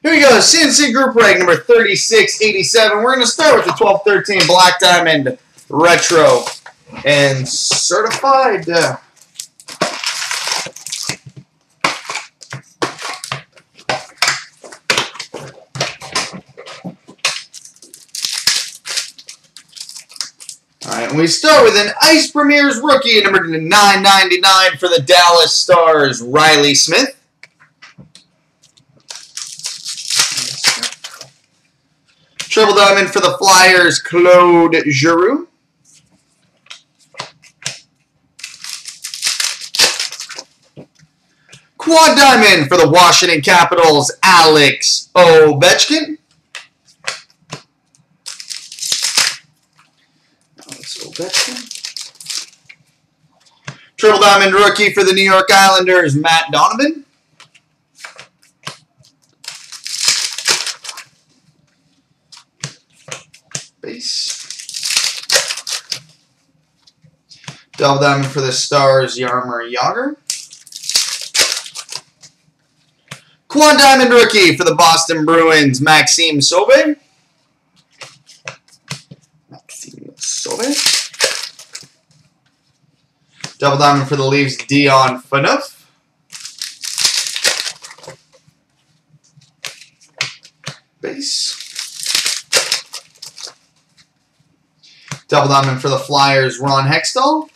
Here we go, CNC Group Break number 3687. We're going to start with the 1213 Black Diamond Retro and Certified. Uh, All right, and we start with an Ice Premier's rookie, number 999 for the Dallas Stars, Reilly Smith. Triple Diamond for the Flyers, Claude Giroux. Quad Diamond for the Washington Capitals, Alex Ovechkin. Alex Ovechkin. Triple Diamond rookie for the New York Islanders, Matt Donovan. Base. Double Diamond for the Stars, Jaromir Jagr. Quad Diamond rookie for the Boston Bruins, Maxime Sauve. Maxime Sauve. Double Diamond for the Leafs, Dion Phaneuf. Base. Double Diamond for the Flyers, Ron Hextall.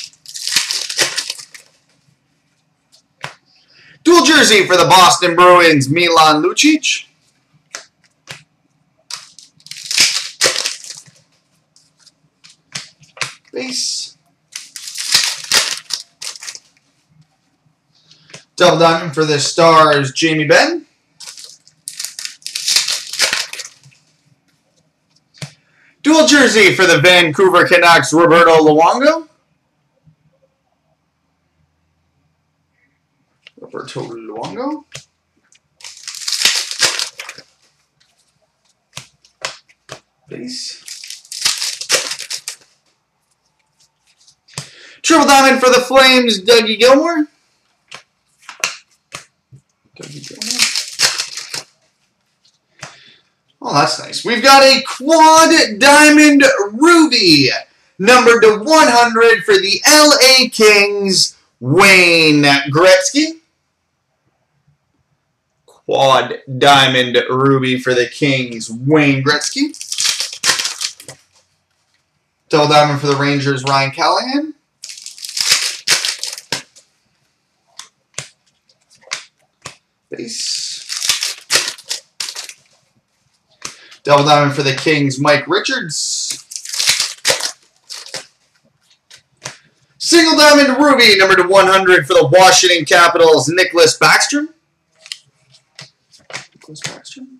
Dual jersey for the Boston Bruins, Milan Lucic. Base. Double diamond for the Stars, Jamie Benn. Dual jersey for the Vancouver Canucks, Roberto Luongo. Roberto Luongo. Base. Triple diamond for the Flames, Dougie Gilmour. Dougie Gilmour. Oh, that's nice. We've got a quad diamond ruby, numbered to 100 for the LA Kings, Wayne Gretzky. Quad diamond ruby for the Kings, Wayne Gretzky. Double diamond for the Rangers, Ryan Callahan. Base. Double diamond for the Kings, Mike Richards. Single diamond ruby, number to 100 for the Washington Capitals, Nicklas Backstrom. Nicklas Backstrom.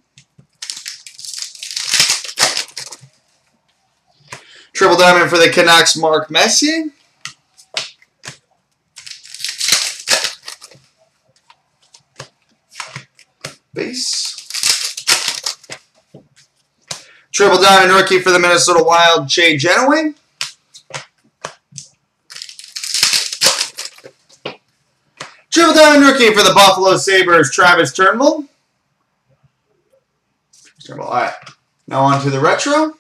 Triple diamond for the Canucks, Mark Messier. Base. Triple diamond rookie for the Minnesota Wild, Chay Genoway. Triple diamond rookie for the Buffalo Sabres, Travis Turnbull. Turnbull. All right. Now on to the retro.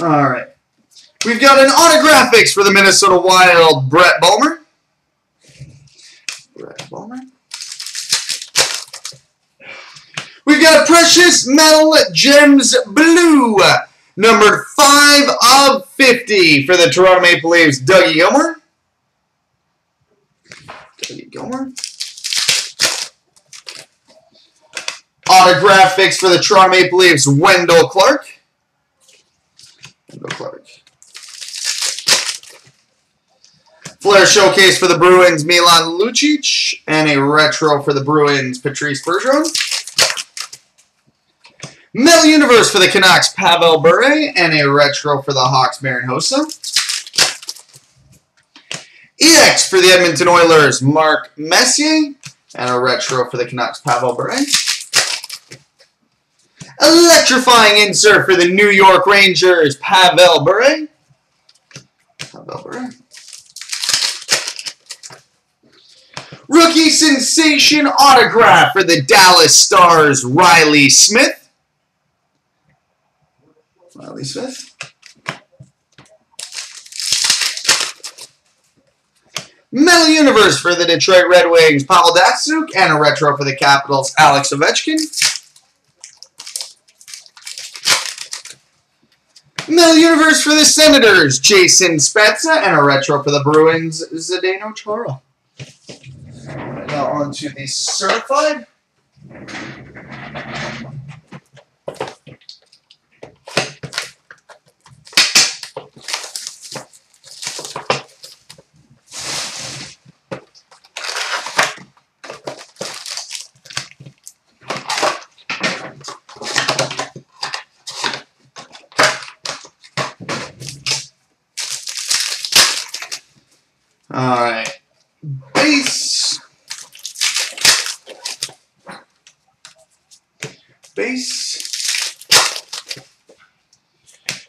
All right. We've got an autographics for the Minnesota Wild, Brett Bulmer. Brett Bulmer. We've got Precious Metal Gems Blue, numbered 5 of 50 for the Toronto Maple Leafs, Dougie Gilmour. Dougie Gilmour. Autographics for the Toronto Maple Leafs, Wendel Clark. Clark. Flair Showcase for the Bruins, Milan Lucic. And a retro for the Bruins, Patrice Bergeron. Metal Universe for the Canucks, Pavel Bure. And a retro for the Hawks, Marian Hossa. EX for the Edmonton Oilers, Mark Messier. And a retro for the Canucks, Pavel Bure. Electrifying insert for the New York Rangers, Pavel Bure. Pavel Bure. Rookie sensation autograph for the Dallas Stars, Reilly Smith. Reilly Smith. Metal Universe for the Detroit Red Wings, Pavel Datsyuk, and a retro for the Capitals, Alex Ovechkin. Metal Universe for the Senators, Jason Spezza, and a retro for the Bruins, Zdeno Chara. Now on to the certified. All right. Base. Base.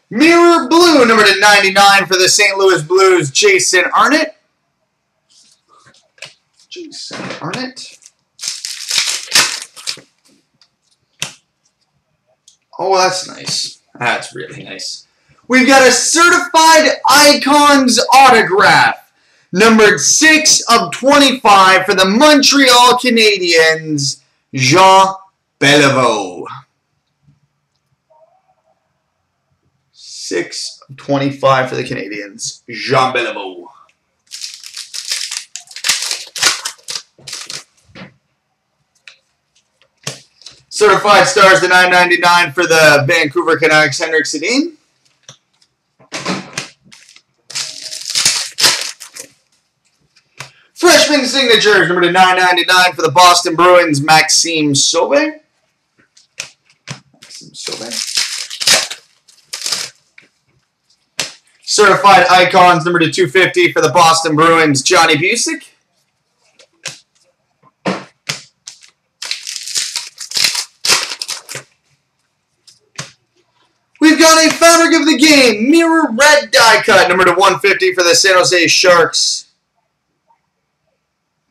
Mirror Blue, number to 99 for the St. Louis Blues, Jason Arnott. Jason Arnott. Oh, that's nice. That's really nice. We've got a certified icons autograph numbered 6 of 25 for the Montreal Canadiens, Jean Beliveau. 625 for the Canadiens. Jean Beliveau. Certified Stars to 999 for the Vancouver Canucks, Henrik Sedin. Freshman signatures, number to 999 for the Boston Bruins, Maxime Sauve. Maxime Sauve. Certified Icons, number to 250 for the Boston Bruins, Johnny Bucyk. We've got a Fabric of the Game, Mirror Red die cut, number to 150 for the San Jose Sharks,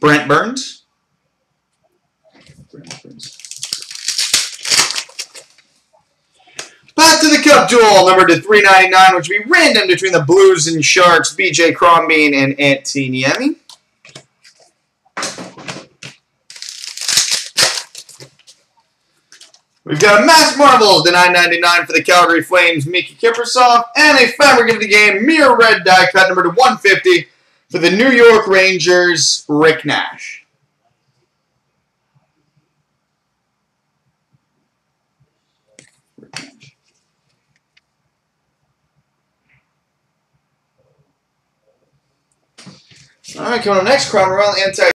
Brent Burns. Back to the Cup duel, number to 399, which will be random between the Blues and Sharks, BJ Crombeen and Antti Niemi. We've got a Masked Marvels to 999 for the Calgary Flames, Miikka Kiprusoff, and a Fabric of the Game Mirror Red die cut, number to 150 for the New York Rangers, Rick Nash. All right, coming up next, Crown Royal Anti.